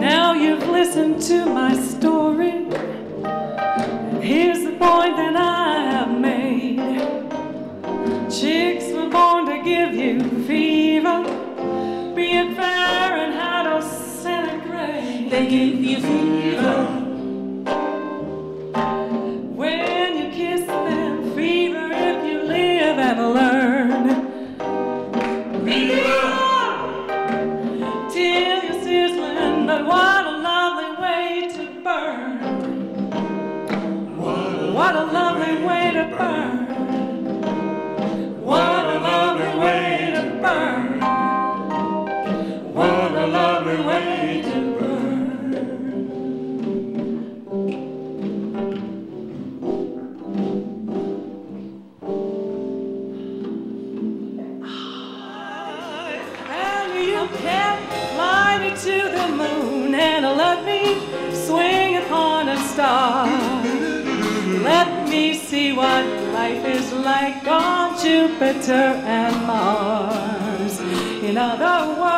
Now you've listened to my story. Here's the point that I have made. Chicks were born to give you fever, be it Fahrenheit or centigrade. They give you fever. But what a lovely way to burn. What a lovely way to burn. What a lovely way to burn. What a lovely way to burn. To the moon let me swing upon a star. Let me see what life is like on Jupiter and Mars. In other words,